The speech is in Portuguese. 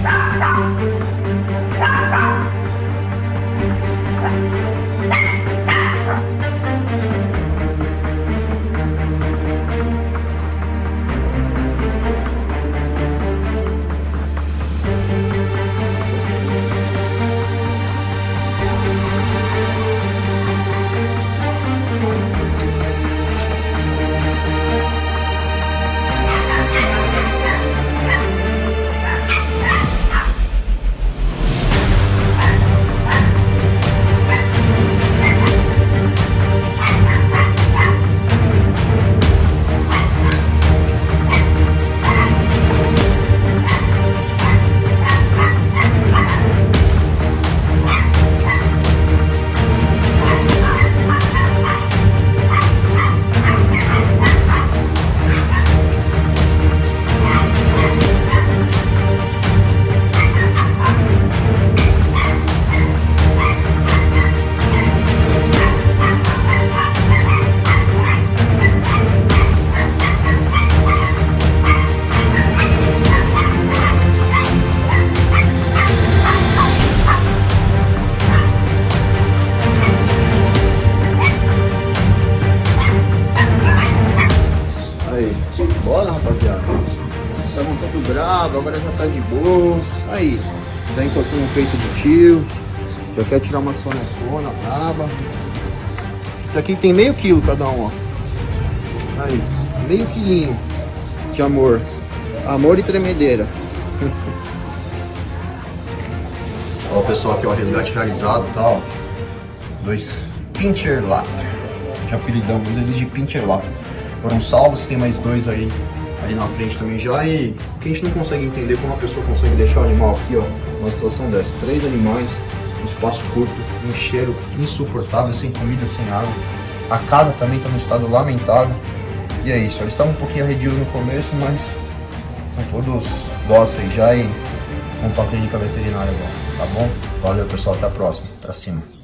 Stop! Stop! Rapaziada. Tava um pouco bravo, agora já tá de boa. Aí, já encostou no peito do tio. Já quer tirar uma sonecona braba. Isso aqui tem meio quilo cada um, ó. Aí, meio quilinho de amor. Amor e tremedeira. ó, pessoal, aqui ó, resgate realizado e tal. Dois Pincher Lata. Que apelidamos eles de Pincher Lata foram salvos, tem mais dois aí, aí na frente também já, e que a gente não consegue entender como a pessoa consegue deixar o animal aqui, ó, numa situação dessa. Três animais, um espaço curto, um cheiro insuportável, sem comida, sem água. A casa também está num estado lamentável. E é isso, eles estavam um pouquinho arredios no começo, mas estão todos dóceis já e vão para a clínica veterinária agora, tá bom? Valeu pessoal, até a próxima, pra cima.